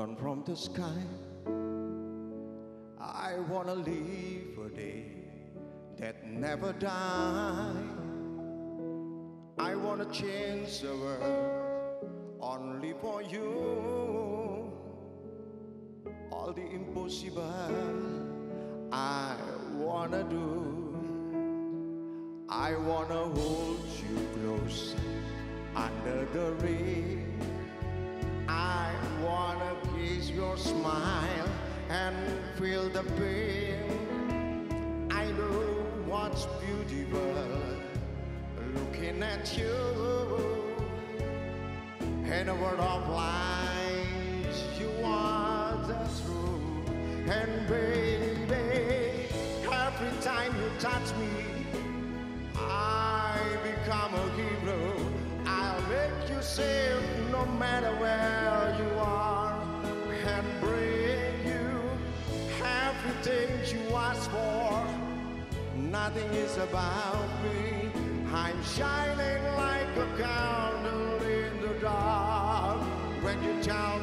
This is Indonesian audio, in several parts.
down from the sky. I wanna live a day that never die. I wanna change the world only for you. All the impossible I wanna do. I wanna hold you close under the rain. I wanna kiss your smile and feel the pain. I know what's beautiful looking at you. In a world of lies, you are the truth. And baby, every time you touch me, I become a hero. I'll make you safe no matter where you are and bring you everything you ask for. Nothing is about me. I'm shining like a candle in the dark when you tell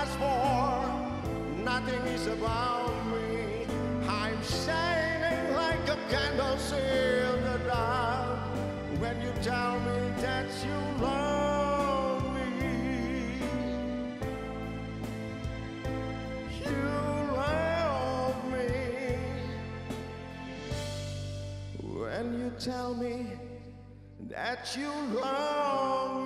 you ask for. Nothing is about me. I'm shining like a candle in the dark when you tell me that you love me. You love me when you tell me that you love me.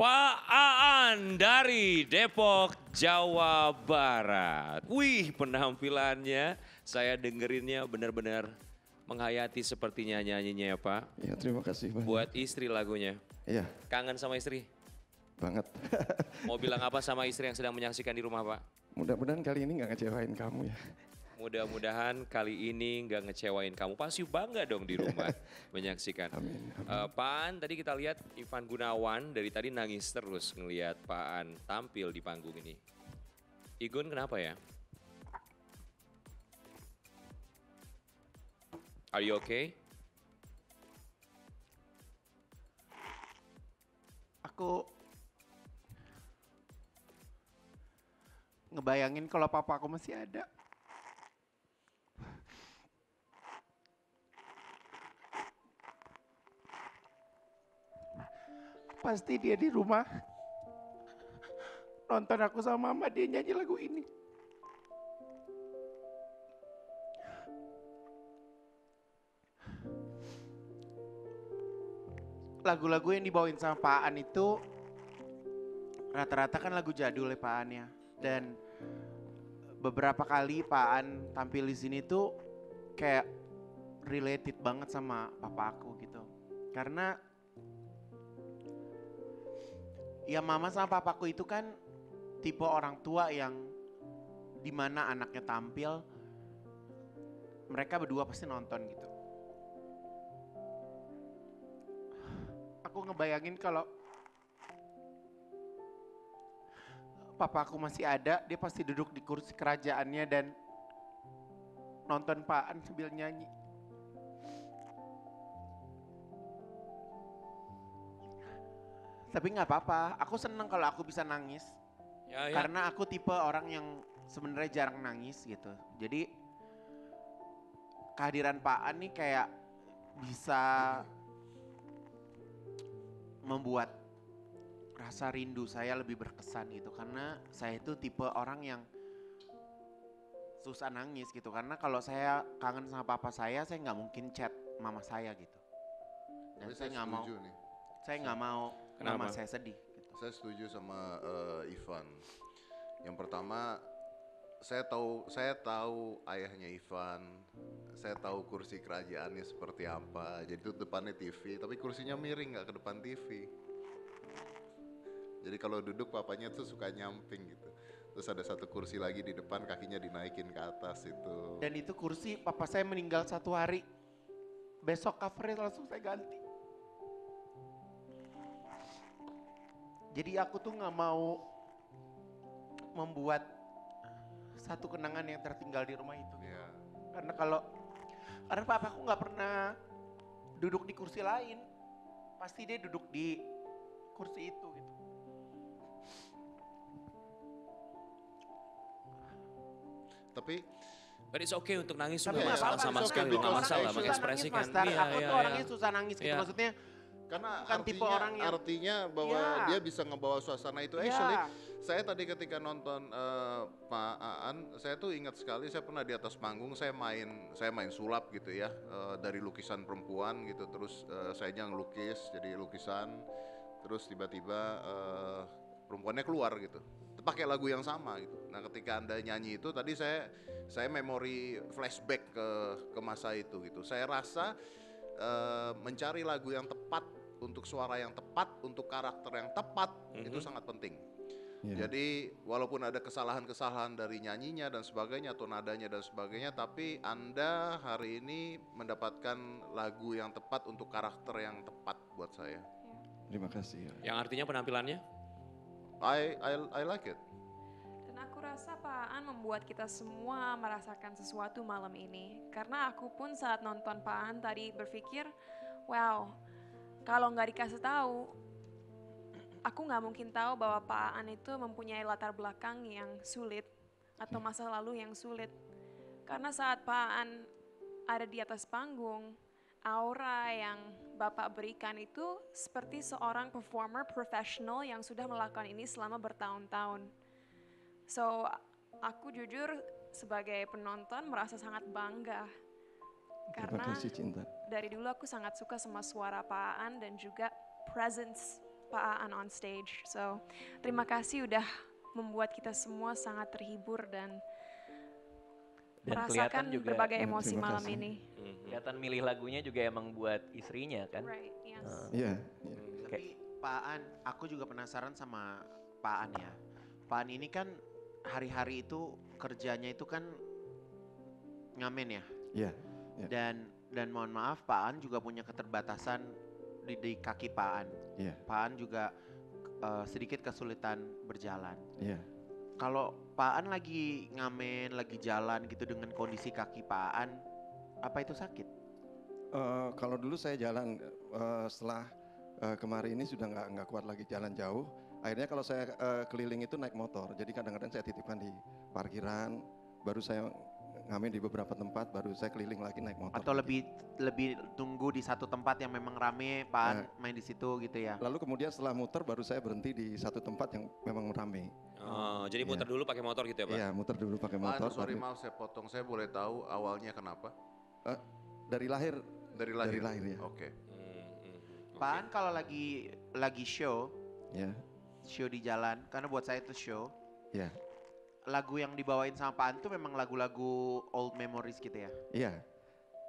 Pak Aan dari Depok, Jawa Barat. Wih penampilannya, saya dengerinnya benar-benar menghayati sepertinya nyanyinya ya Pak. Ya terima kasih banyak. Buat istri lagunya. Iya Kangen sama istri? banget. Mau bilang apa sama istri yang sedang menyaksikan di rumah Pak? Mudah-mudahan kali ini nggak ngecewain kamu ya. Mudah-mudahan kali ini nggak ngecewain kamu. Pasti bangga dong di rumah menyaksikan. Amin. amin. Eh, Pak An, tadi kita lihat Ivan Gunawan dari tadi nangis terus ngelihat Pak An tampil di panggung ini. Igun kenapa ya? Are you okay? Aku ngebayangin kalau papa aku masih ada. Pasti dia di rumah. Nonton aku sama mama dia nyanyi lagu ini. Lagu-lagu yang dibawain sama Pak An itu rata-rata kan lagu jadul ya Pak An ya. Dan beberapa kali Pak An tampil di sini tuh kayak related banget sama papa aku gitu. Karena ya mama sama papaku itu kan tipe orang tua yang di mana anaknya tampil mereka berdua pasti nonton gitu. Aku ngebayangin kalau papaku masih ada, dia pasti duduk di kursi kerajaannya dan nonton Pak An sambil nyanyi. Tapi nggak apa-apa, aku seneng kalau aku bisa nangis. Ya, ya. Karena aku tipe orang yang sebenarnya jarang nangis gitu. Jadi kehadiran Pak An nih kayak bisa membuat rasa rindu saya lebih berkesan gitu karena saya itu tipe orang yang susah nangis gitu karena kalau saya kangen sama papa saya saya nggak mungkin chat mama saya gitu dan Tapi saya nggak mau nih. Saya nggak mau Kenapa? mama saya sedih gitu. Saya setuju sama eh, Ivan. Yang pertama, saya tahu saya tahu ayahnya Ivan. Saya tahu kursi kerajaannya seperti apa. Jadi itu depannya TV, tapi kursinya miring nggak ke depan TV. Jadi kalau duduk papanya tuh suka nyamping gitu. Terus ada satu kursi lagi di depan, kakinya dinaikin ke atas itu. dan itu kursi papa saya meninggal satu hari besok covernya langsung saya ganti jadi aku tuh nggak mau membuat satu kenangan yang tertinggal di rumah itu Ya. karena kalau karena papa aku nggak pernah duduk di kursi lain pasti dia duduk di kursi itu gitu Tapi But it's okay untuk nangis tapi juga nggak nggak salah apa-apa, sama sekali nggak masalah mengekspresikan. Dar. Iya, aku iya, tuh orangnya iya. susah nangis gitu Iya. maksudnya karena Bukan tipe artinya, orang yang- artinya bahwa Iya. dia bisa ngebawa suasana itu. Iya. Actually, saya tadi ketika nonton eh, Pak Aan, saya tuh ingat sekali saya pernah di atas panggung saya main saya main sulap gitu ya eh, dari lukisan perempuan gitu terus eh, saya jangan lukis jadi lukisan terus tiba-tiba eh, perempuannya keluar gitu pakai lagu yang sama gitu. Nah ketika anda nyanyi itu tadi saya saya memori flashback ke ke masa itu gitu. Saya rasa mencari lagu yang tepat untuk suara yang tepat untuk karakter yang tepat itu Mhm. sangat penting. Iya. Jadi walaupun ada kesalahan-kesalahan dari nyanyinya dan sebagainya atau nadanya dan sebagainya, tapi anda hari ini mendapatkan lagu yang tepat untuk karakter yang tepat buat saya. Terima kasih. Yang artinya penampilannya? I I I like it. Dan aku rasa Pak An membuat kita semua merasakan sesuatu malam ini. Karena aku pun saat nonton Pak An tadi berpikir, wow, kalau nggak dikasih tahu, aku nggak mungkin tahu bahwa Pak An itu mempunyai latar belakang yang sulit atau masa lalu yang sulit. Karena saat Pak An ada di atas panggung, aura yang Bapak berikan itu seperti seorang performer profesional yang sudah melakukan ini selama bertahun-tahun. So, aku jujur sebagai penonton merasa sangat bangga. Terima Karena kasih cinta. Dari dulu aku sangat suka sama suara Pak Aan dan juga presence Pak Aan on stage. So, terima kasih udah membuat kita semua sangat terhibur dan, Dan kelihatan merasakan juga berbagai Ya, emosi malam kasih. ini. Mhm. kelihatan milih lagunya juga emang buat istrinya kan. Right, yes. Ah. Iya. iya. Tapi Pak An, aku juga penasaran sama Pak An ya. Pak An ini kan hari-hari itu kerjanya itu kan ngamen ya. Iya. Ya. Dan dan mohon maaf Pak An juga punya keterbatasan di, di kaki Pak An. Iya. Pak An juga eh, sedikit kesulitan berjalan. Iya. Kalau Pak An lagi ngamen, lagi jalan gitu dengan kondisi kaki Pak An, apa itu sakit? Eh, kalau dulu saya jalan eh, setelah eh, kemarin ini sudah nggak nggak kuat lagi jalan jauh. Akhirnya kalau saya eh, keliling itu naik motor. Jadi kadang-kadang saya titipkan di parkiran, baru saya ngamen di beberapa tempat, baru saya keliling lagi naik motor. Atau lebih lebih tunggu di satu tempat yang memang rame, Pak An main di situ gitu ya? Lalu kemudian setelah muter baru saya berhenti di satu tempat yang memang ramai. Oh, jadi Iya. muter dulu pakai motor gitu ya, Pak? Iya, muter dulu pakai Pak, motor. sorry baru- maaf saya potong. Saya boleh tahu awalnya kenapa? dari lahir Dari lahir. Dari lahir, ya. Oke. Hmm, hmm, Pak oke. An kalau lagi lagi show, ya. show di jalan, karena buat saya itu show, Ya. Lagu yang dibawain sama Pak An tuh memang lagu-lagu old memories gitu ya? Iya.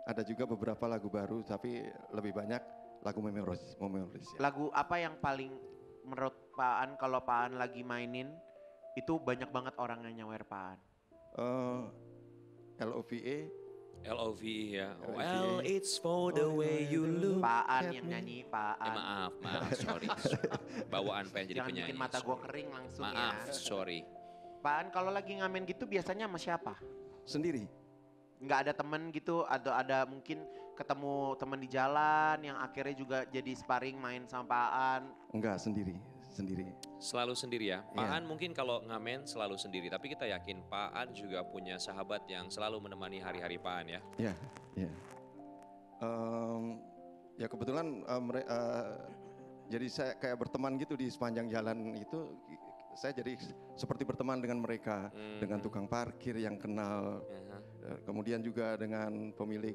Ada juga beberapa lagu baru tapi lebih banyak lagu memoris, memoris ya. Lagu apa yang paling menurut Pak An kalau Pak An lagi mainin, itu banyak banget orang yang nyawer Pak An? Eh, LOVE LOV ya. LOVE. Well, it's for the way you look. Pak An yang nyanyi, Pak Eh, An. maaf, maaf, sorry. Bawaan pengen jadi Jangan penyanyi. bikin mata gua sorry. kering langsung Maaf, ya. sorry. Pak An kalau lagi ngamen gitu biasanya sama siapa? sendiri. nggak ada temen gitu atau ada mungkin ketemu temen di jalan yang akhirnya juga jadi sparring main sama Pak An Enggak sendiri, sendiri. Selalu sendiri ya. Pak Iya. An mungkin kalau ngamen selalu sendiri, tapi kita yakin Pak An juga punya sahabat yang selalu menemani hari-hari Pak An ya. Ya, ya. Em, ya kebetulan mere- eh, jadi saya kayak berteman gitu di sepanjang jalan itu saya jadi seperti berteman dengan mereka dengan Mhm. tukang parkir yang kenal eh, kemudian juga dengan pemilik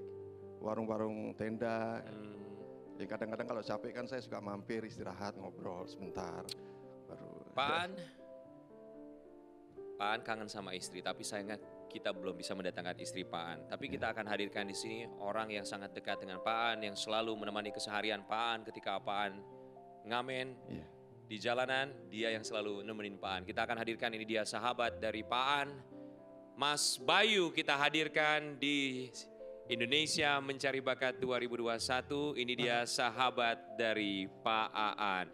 warung-warung tenda Hmm. ya kadang-kadang kalau capek kan saya suka mampir istirahat ngobrol sebentar baru Pak An, Pak An kangen sama istri, tapi sayangnya kita belum bisa mendatangkan istri Pak An. Tapi kita akan hadirkan di sini orang yang sangat dekat dengan Pak An, yang selalu menemani keseharian Pak An ketika Pak An ngamen Iya. Di jalanan, dia yang selalu nemenin Pak An. Kita akan hadirkan ini dia sahabat dari Pak An, Mas Bayu kita hadirkan di Indonesia Mencari Bakat 2021. Ini dia sahabat dari Pak Aan.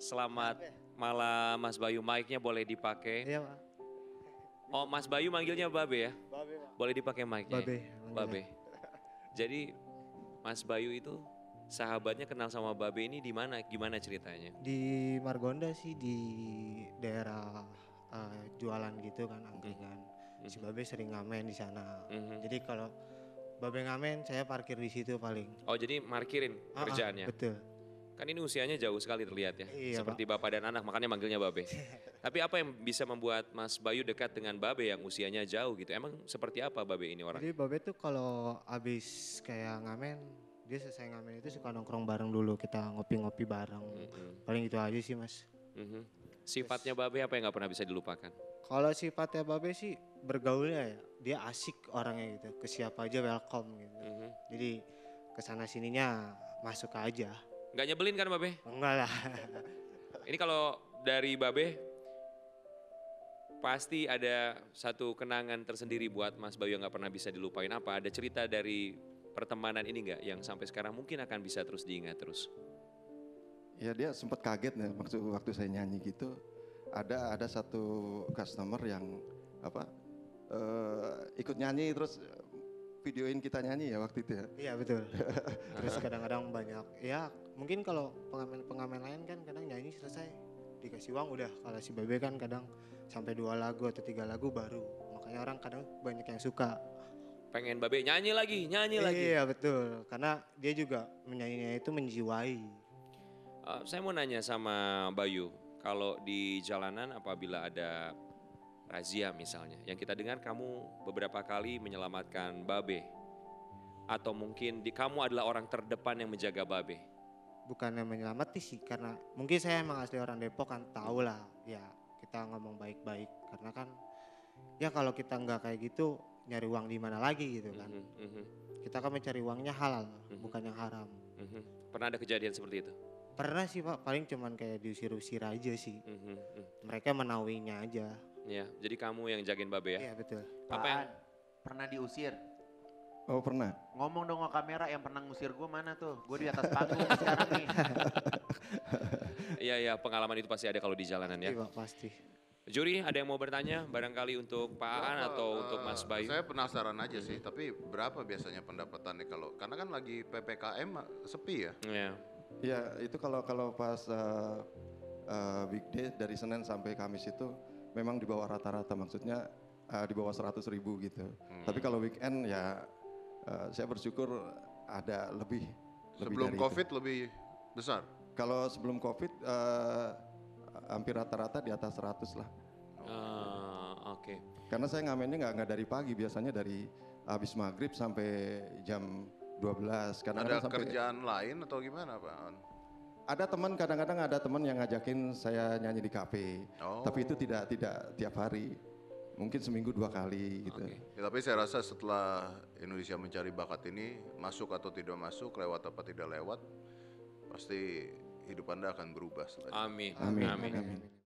Selamat malam Mas Bayu, mic-nya boleh dipakai. Iya, Pak. Oh, Mas Bayu manggilnya Babe ya? Babe, Pak. Boleh dipakai mic-nya. ya? Babe. Babe. Jadi Mas Bayu itu sahabatnya kenal sama Babe ini di mana? Gimana ceritanya? Di Margonda sih di daerah eh, jualan gitu kan angkringan. Si Mhm. Babe sering ngamen di sana. Mhm. Jadi kalau Babe ngamen, saya parkir di situ paling. Oh, jadi markirin Ah, ah, kerjaannya. betul. Kan ini usianya jauh sekali terlihat ya. Iya, Seperti bapak dan anak, makanya manggilnya Babe. Tapi apa yang bisa membuat Mas Bayu dekat dengan Babe yang usianya jauh gitu? Emang seperti apa Babe ini orang? Jadi Babe tuh kalau abis kayak ngamen, dia selesai ngamen itu suka nongkrong bareng dulu, kita ngopi-ngopi bareng. Mhm, Paling itu aja sih mas. mhm. Sifatnya Babe apa yang nggak pernah bisa dilupakan? Kalau sifatnya Babe sih bergaulnya ya, dia asik orangnya gitu. Ke siapa aja welcome gitu. Mhm. Jadi ke sana sininya masuk aja. Nggak nyebelin kan Babe? Enggak lah. Ini kalau dari Babe, pasti ada satu kenangan tersendiri buat Mas Bayu yang nggak pernah bisa dilupain. Apa? Ada cerita dari pertemanan ini nggak yang sampai sekarang mungkin akan bisa terus diingat terus? ya dia sempat kaget ya maksud waktu saya nyanyi gitu ada ada satu customer yang apa eh, ikut nyanyi terus videoin kita nyanyi ya waktu itu ya Iya betul. Terus kadang-kadang banyak, ya mungkin kalau pengamen-pengamen lain kan kadang nyanyi selesai dikasih uang udah. Kalau si Bebe kan kadang sampai dua lagu atau tiga lagu baru. Makanya orang kadang banyak yang suka. Pengen Babe nyanyi lagi, nyanyi lagi. Iya betul, karena dia juga menyanyinya itu menjiwai. Uh, saya mau nanya sama Bayu, kalau di jalanan apabila ada razia misalnya, yang kita dengar kamu beberapa kali menyelamatkan Babe, atau mungkin di kamu adalah orang terdepan yang menjaga Babe. Bukannya menyelamati sih, karena mungkin saya emang asli orang Depok kan tahu lah. Ya kita ngomong baik-baik, karena kan ya kalau kita nggak kayak gitu nyari uang di mana lagi gitu kan. Mhm, mhm, Kita kan mencari uangnya halal, Mhm. bukan yang haram. mhm. Pernah ada kejadian seperti itu? Pernah sih pak, paling cuman kayak diusir-usir aja sih. Mhm, mhm. Mereka menawinya aja. Ya, jadi kamu yang jagain Babe ya? Iya betul. Apa yang-? Pernah diusir? oh pernah Ngomong dong ke kamera yang pernah ngusir gue mana tuh? Gue di atas panggung sekarang nih. Iya, iya, pengalaman itu pasti ada kalau di jalanan ya. Iya pak pasti. Juri, ada yang mau bertanya barangkali untuk Pak Aan atau eh, untuk Mas Bayu? Saya penasaran aja sih, tapi berapa biasanya pendapatannya kalau karena kan lagi PPKM sepi ya? Ya. ya itu kalau kalau pas eh, eh, weekday dari Senin sampai Kamis itu memang di bawah rata-rata maksudnya eh, di bawah 100 ribu gitu Hmm. tapi kalau weekend ya eh, saya bersyukur ada lebih lebih Sebelum dari itu. COVID lebih besar. Kalau sebelum COVID eh, hampir rata-rata di atas 100 lah. Oke. Karena saya ngamennya nggak nggak dari pagi, biasanya dari habis maghrib sampai jam 12. Kadang-kadang Ada sampai kerjaan lain atau gimana Pak? ada teman kadang-kadang ada teman yang ngajakin saya nyanyi di kafe. Oh. Tapi itu tidak tidak tiap hari. Mungkin seminggu dua kali gitu. Oke. Ya, tapi saya rasa setelah Indonesia mencari bakat ini masuk atau tidak masuk, lewat apa tidak lewat, pasti hidup Anda akan berubah itu. Amin. Amin. Amin. Amin.